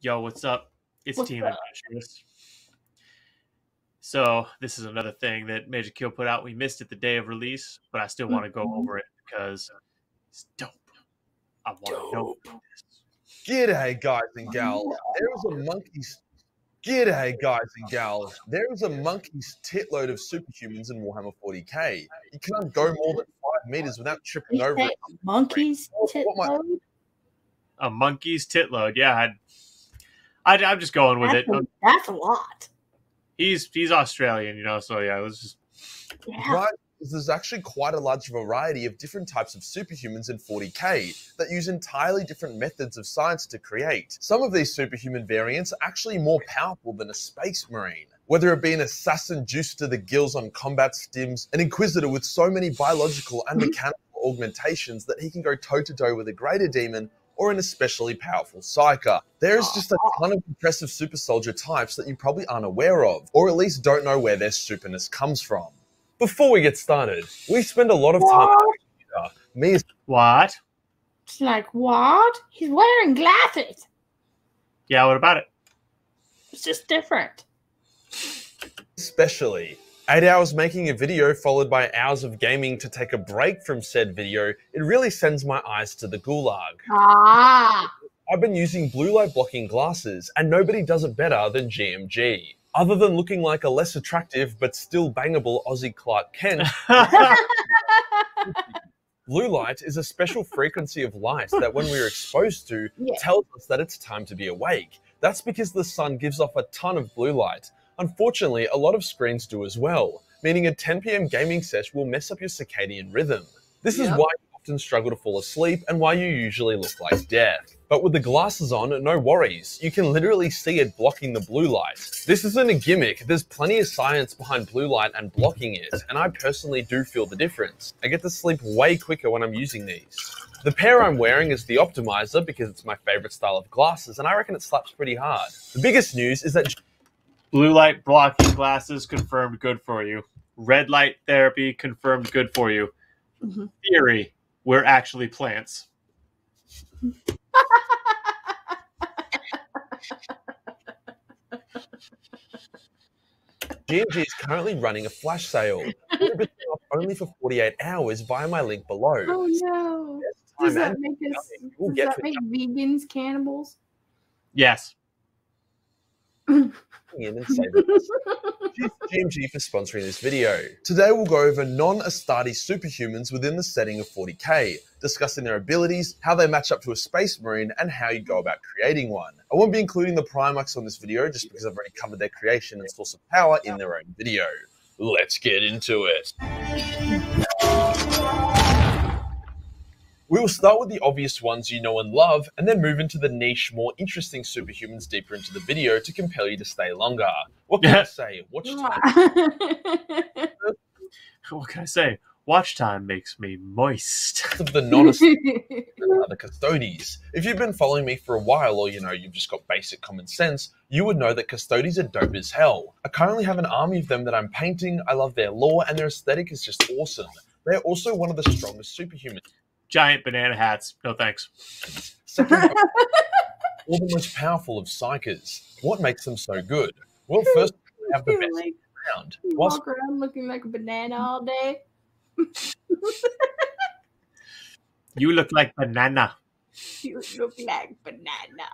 Yo, what's up? It's What's Team up? Adventurous. So this is another thing that Majorkill put out. We missed it the day of release, but I still want to go Mhm. over it because it's dope. I want to know. this. G'day, guys and gals. There is a monkey's. G'day, guys and gals. There is a monkey's titload of superhumans in Warhammer 40k. You can't go more than five meters without tripping You over say it. monkeys tit load? A monkey's titload. Yeah, I'd, I'd, I'm just going with That's it. a, that's a lot. He's he's Australian, you know. So yeah, let's just Yeah. Right? There's actually quite a large variety of different types of superhumans in 40k that use entirely different methods of science to create. Some of these superhuman variants are actually more powerful than a space marine. Whether it be an assassin juiced to the gills on combat stims, an inquisitor with so many biological and mechanical augmentations that he can go toe to toe with a greater demon, or an especially powerful psyker. There is ah. just a ton of impressive super soldier types that you probably aren't aware of, or at least don't know where their superness comes from. Before we get started, we spend a lot of time. What? Me what? It's like what? He's wearing glasses. Yeah, what about it? It's just different. especially. Eight hours making a video followed by hours of gaming to take a break from said video, it really sends my eyes to the gulag. Ah, I've been using blue light blocking glasses, and nobody does it better than GMG. Other than looking like a less attractive but still bangable Aussie Clark Kent, blue light is a special frequency of light that when we're exposed to Yeah. tells us that it's time to be awake. That's because the sun gives off a ton of blue light. Unfortunately, a lot of screens do as well, meaning a 10 p.m. gaming sesh will mess up your circadian rhythm. This is why you often struggle to fall asleep and why you usually look like death. But with the glasses on, no worries. You can literally see it blocking the blue light. This isn't a gimmick. There's plenty of science behind blue light and blocking it, and I personally do feel the difference. I get to sleep way quicker when I'm using these. The pair I'm wearing is the Optimizer because it's my favorite style of glasses, and I reckon it slaps pretty hard. The biggest news is that Blue light blocking glasses confirmed good for you. Red light therapy confirmed good for you. Mhm. Theory, we're actually plants. GMG is currently running a flash sale. It's been up only for 48 hours via my link below. oh no. Does that make us? money you will Does that make vegans cannibals? Yes. jumping in and saving us. Cheers to GMG for sponsoring this video. Today we'll go over non-Astarte superhumans within the setting of 40k, discussing their abilities, how they match up to a space marine, and how you go about creating one. I won't be including the Primarchs on this video just because I've already covered their creation and source of power in their own video. Let's get into it. We will start with the obvious ones you know and love, and then move into the niche, more interesting superhumans deeper into the video to compel you to stay longer. What can I say? Watch time What can I say? Watch time makes me moist. of the non and other uh, Custodes. If you've been following me for a while, or you know, you've just got basic common sense, you would know that Custodes are dope as hell. I currently have an army of them that I'm painting. I love their lore, and their aesthetic is just awesome. They're also one of the strongest superhumans. Giant banana hats. No thanks. Second, or the most powerful of psykers. What makes them so good? Well, first, they have the best like, around. you Whilst walk around looking like a banana all day. You look like banana. You look like banana.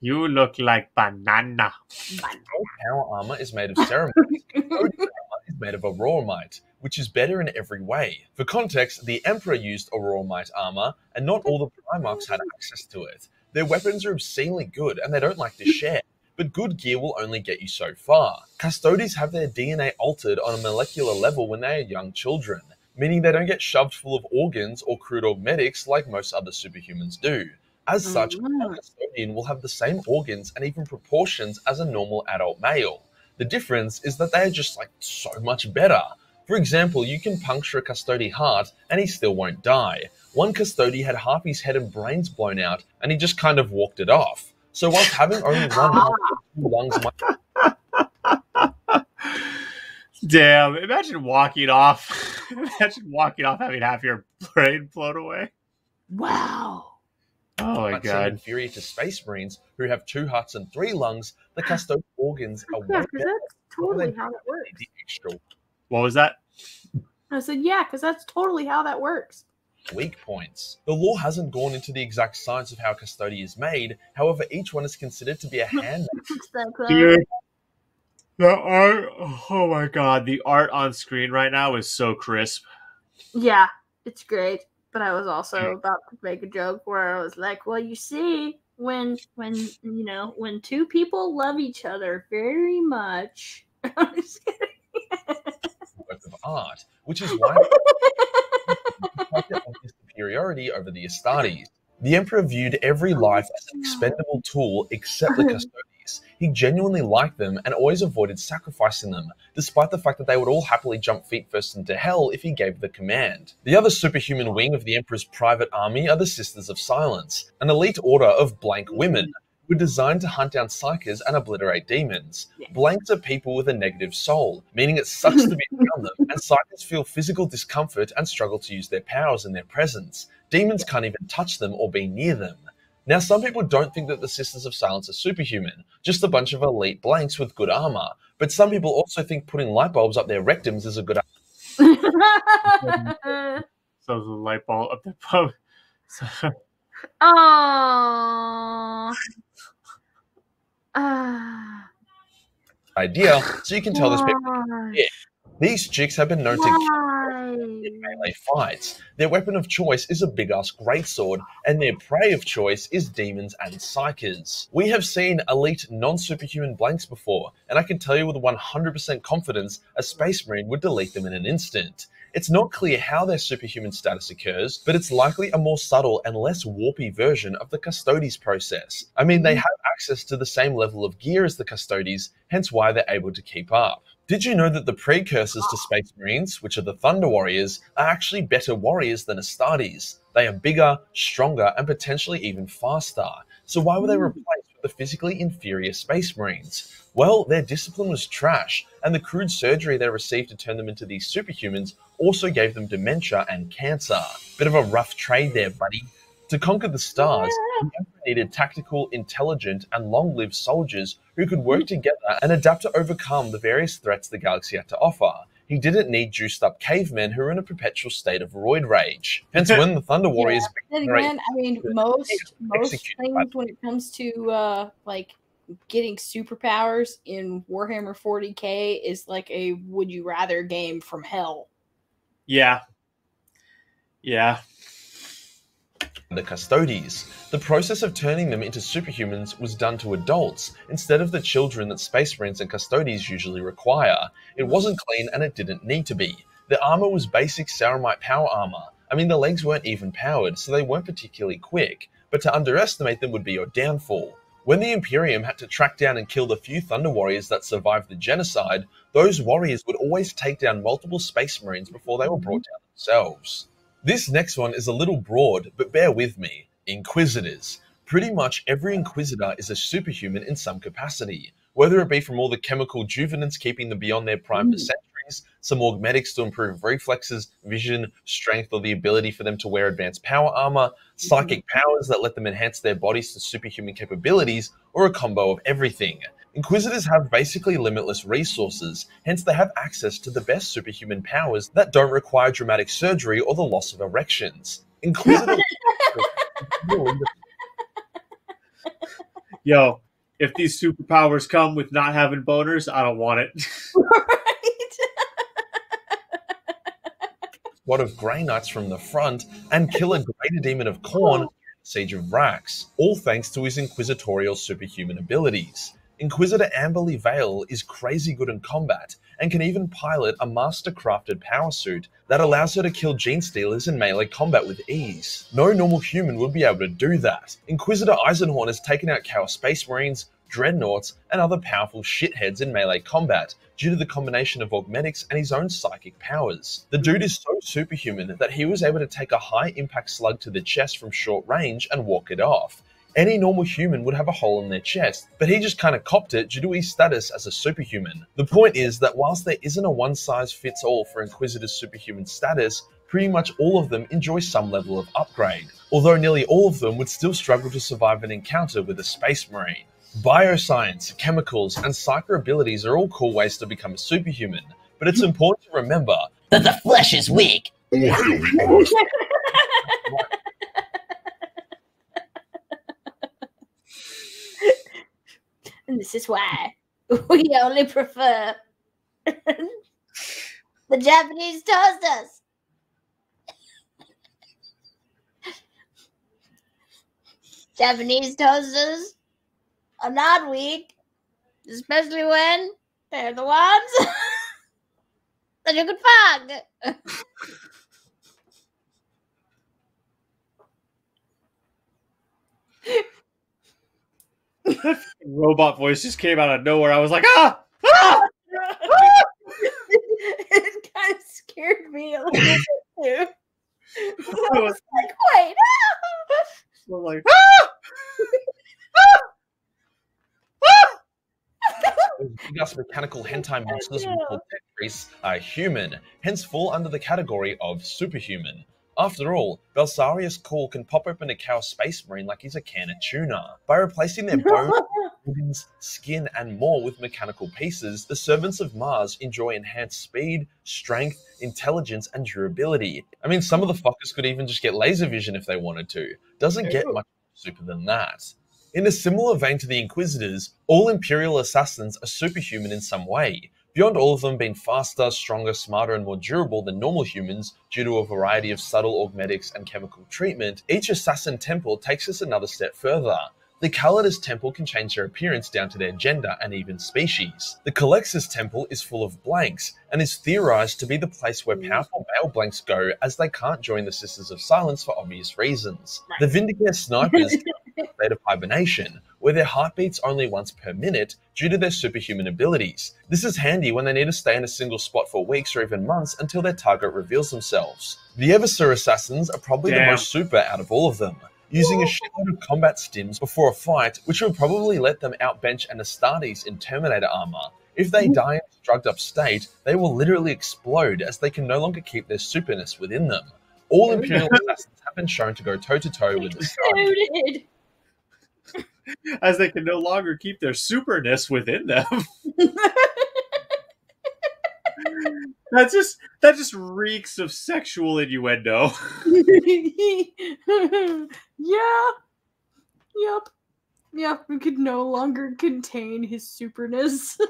You look like banana. Banana. power armor is made of ceramite. Code armor is made of auroramite, which is better in every way. For context, the Emperor used auroramite armor, and not all the Primarchs had access to it. Their weapons are obscenely good, and they don't like to share. But good gear will only get you so far. Custodes have their DNA altered on a molecular level when they are young children, meaning they don't get shoved full of organs or crude augmetics like most other superhumans do. As such, a Mm. custodian will have the same organs and even proportions as a normal adult male. The difference is that they are just like so much better. For example, you can puncture a Custodes heart and he still won't die. One Custodes had half his head and brains blown out and he just kind of walked it off. So whilst having only one heart and two lungs might Damn! Imagine walking off. Imagine walking off having half your brain blown away. Wow. Oh my But god. inferior to space marines who have two hearts and three lungs, the custodial organs are oh Yeah, way because that's totally how that works. the extra What was that? I said, yeah, because that's totally how that works. weak points. The lore hasn't gone into the exact science of how custody is made, however, each one is considered to be a hand Dude, the art. Oh my god, the art on screen right now is so crisp. Yeah, it's great. But I was also about to make a joke where I was like, "Well, you see, when when you know when two people love each other very much." I'm just kidding. Work art, which is why of his superiority over the Astartes. The Emperor viewed every oh, life as an expendable tool except the Custodes. He genuinely liked them and always avoided sacrificing them, despite the fact that they would all happily jump feet first into hell if he gave the command. The other superhuman wing of the Emperor's private army are the Sisters of Silence, an elite order of blank women were designed to hunt down psykers and obliterate demons. Yeah. Blanks are people with a negative soul, meaning it sucks to be around them, and psykers feel physical discomfort and struggle to use their powers in their presence. Demons can't even touch them or be near them. Now, some people don't think that the Sisters of Silence are superhuman, just a bunch of elite blanks with good armor. But some people also think putting light bulbs up their rectums is a good idea. So the light bulb up the pump. Aww. Ah. idea, so you can tell this people Why? these chicks have been known to kill in melee fights. Their weapon of choice is a big ass greatsword, and their prey of choice is demons and psykers. We have seen elite non superhuman blanks before, and I can tell you with 100% confidence a space marine would delete them in an instant. It's not clear how their superhuman status occurs, but it's likely a more subtle and less warpy version of the Custodes process. I mean, they mm. have access to the same level of gear as the Custodes, hence why they're able to keep up. Did you know that the precursors to Space Marines, which are the Thunder Warriors, are actually better warriors than Astartes? They are bigger, stronger, and potentially even faster. So why were they mm. replaced with the physically inferior Space Marines? Well, their discipline was trash, and the crude surgery they received to turn them into these superhumans also gave them dementia and cancer. Bit of a rough trade there, buddy. To conquer the stars, the Emperor needed tactical, intelligent, and long lived soldiers who could work together and adapt to overcome the various threats the galaxy had to offer. He didn't need juiced up cavemen who were in a perpetual state of roid rage. Hence, when the Thunder Warriors Then again, I mean, most most Execute by- things when it comes to uh like getting superpowers in Warhammer 40k is like a would you rather game from hell. yeah. Yeah. The Custodes. The process of turning them into superhumans was done to adults instead of the children that Space Marines and Custodes usually require. It wasn't clean and it didn't need to be. The armor was basic ceramite power armor. I mean, the legs weren't even powered, so they weren't particularly quick, but to underestimate them would be your downfall. When the Imperium had to track down and kill the few Thunder Warriors that survived the genocide, those warriors would always take down multiple Space Marines before they were brought down themselves. This next one is a little broad, but bear with me. Inquisitors. Pretty much every Inquisitor is a superhuman in some capacity, whether it be from all the chemical juvenants keeping them beyond their prime for Mm. centuries, some augmetics to improve reflexes, vision, strength, or the ability for them to wear advanced power armor, psychic powers that let them enhance their bodies to superhuman capabilities, or a combo of everything. Inquisitors have basically limitless resources, hence, they have access to the best superhuman powers that don't require dramatic surgery or the loss of erections. Inquisitor. Yo, if these superpowers come with not having boners, I don't want it. What of Grey Knights from the front and kill a greater demon of Khorne, oh. Siege of Rax, all thanks to his inquisitorial superhuman abilities. Inquisitor Amberley Vail is crazy good in combat and can even pilot a master crafted power suit that allows her to kill genestealers in melee combat with ease. No normal human would be able to do that. Inquisitor Eisenhorn has taken out Chaos Space Marines, Dreadnoughts, and other powerful shitheads in melee combat due to the combination of augmetics and his own psychic powers. The dude is so superhuman that he was able to take a high impact slug to the chest from short range and walk it off. Any normal human would have a hole in their chest, but he just kind of copped it due to his status as a superhuman. The point is that whilst there isn't a one size fits all for Inquisitor's superhuman status, pretty much all of them enjoy some level of upgrade, although nearly all of them would still struggle to survive an encounter with a space marine. Bioscience, chemicals, and psycho abilities are all cool ways to become a superhuman, but it's hmm. important to remember that the flesh is weak. All hail the honest. and this is why we only prefer the Japanese toasters. Japanese toasters are not weak, especially when they're the ones that you could find. Robot voice just came out of nowhere. I was like, ah! ah! it kind of scared me a little bit too. I was like, wait. I was like, ah! Those big-ass mechanical hentai monsters we call Tetris are human, hence fall under the category of superhuman. After all, Belisarius Cawl can pop open a cow space marine like he's a can of tuna. By replacing their bones, organs, skin, and more with mechanical pieces, the servants of Mars enjoy enhanced speed, strength, intelligence, and durability. I mean, some of the fuckers could even just get laser vision if they wanted to. Doesn't get much super than that. In a similar vein to the Inquisitors, all Imperial assassins are superhuman in some way. Beyond all of them being faster, stronger, smarter, and more durable than normal humans due to a variety of subtle augmetics and chemical treatment, each assassin temple takes us another step further. The Calidus Temple can change their appearance down to their gender and even species. The Culexus Temple is full of blanks and is theorized to be the place where mm. powerful male blanks go as they can't join the Sisters of Silence for obvious reasons. The Vindicare Snipers state of hibernation, where their heart beats only once per minute due to their superhuman abilities. This is handy when they need to stay in a single spot for weeks or even months until their target reveals themselves. The Eversor Assassins are probably the most super out of all of them, using a shitload of combat stims before a fight, which would probably let them outbench an Astartes in Terminator armor. If they die in a drugged up state, they will literally explode as they can no longer keep their superness within them. All Imperial assassins have been shown to go toe to toe with Astartes. Exploded. as they can no longer keep their superness within them. that just that just reeks of sexual innuendo. yeah. Yep. Yep. We could no longer contain his superness.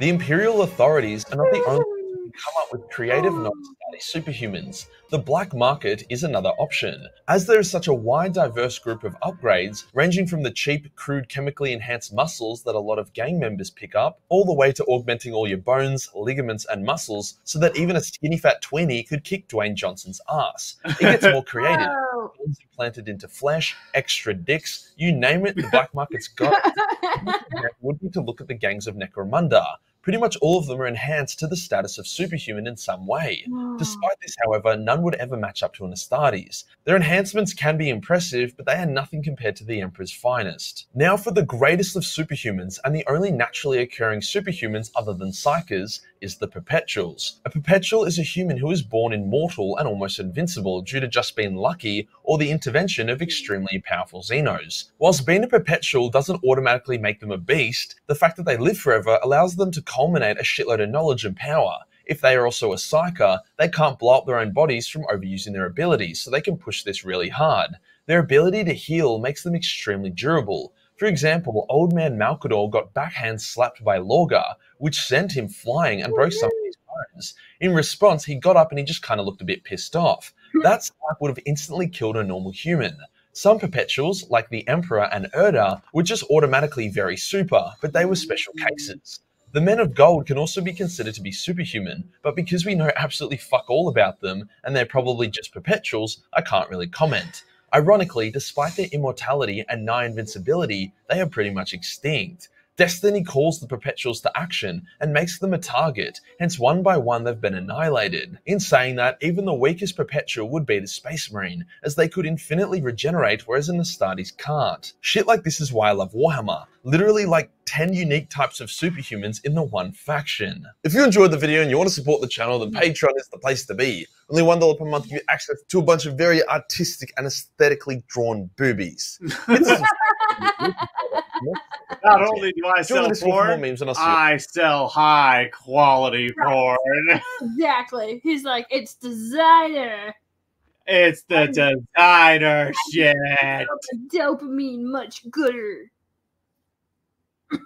The Imperial authorities are not the only ones who come up with creative oh. non-static superhumans. The black market is another option. As there is such a wide, diverse group of upgrades, ranging from the cheap, crude, chemically enhanced muscles that a lot of gang members pick up, all the way to augmenting all your bones, ligaments, and muscles so that even a skinny fat tweenie could kick Dwayne Johnson's ass. It gets more creative. Oh. Bones implanted into flesh, extra dicks, you name it, the black market's got it would be to look at the gangs of Necromunda. Pretty much all of them are enhanced to the status of superhuman in some way. Despite this, however, none would ever match up to an Astartes. Their enhancements can be impressive, but they are nothing compared to the Emperor's finest. Now for the greatest of superhumans, and the only naturally occurring superhumans other than Psykers, is the Perpetuals. A Perpetual is a human who is born immortal and almost invincible due to just being lucky or the intervention of extremely powerful Xenos. Whilst being a Perpetual doesn't automatically make them a beast, the fact that they live forever allows them to culminate a shitload of knowledge and power. If they are also a psyker, they can't blow up their own bodies from overusing their abilities, so they can push this really hard. Their ability to heal makes them extremely durable. For example, Old Man Malkador got backhand slapped by Lorgar, which sent him flying and broke some of his bones. In response, he got up and he just kind of looked a bit pissed off. That slap would have instantly killed a normal human. Some perpetuals, like the Emperor and Erda, were just automatically very super, but they were special cases. The Men of Gold can also be considered to be superhuman, but because we know absolutely fuck all about them, and they're probably just perpetuals, I can't really comment. Ironically, despite their immortality and nigh invincibility, they are pretty much extinct. Destiny calls the Perpetuals to action and makes them a target, hence one by one they've been annihilated. In saying that, even the weakest Perpetual would be a Space Marine, as they could infinitely regenerate whereas an Astartes can't. Shit like this is why I love Warhammer. Literally like 10 unique types of superhumans in the one faction. If you enjoyed the video and you want to support the channel, then Patreon is the place to be. Only $1 per month gives you access to a bunch of very artistic and aesthetically drawn boobies. It's- Not only do I Do you want sell to see more porn, memes and I'll see you. I sell high quality porn. Exactly. He's like, it's designer. It's the designer shit. The Dopamine much gooder.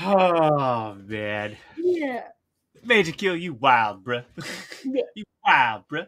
Oh man. Yeah. Majorkill you wild, bruh. Yeah. You wild, bruh.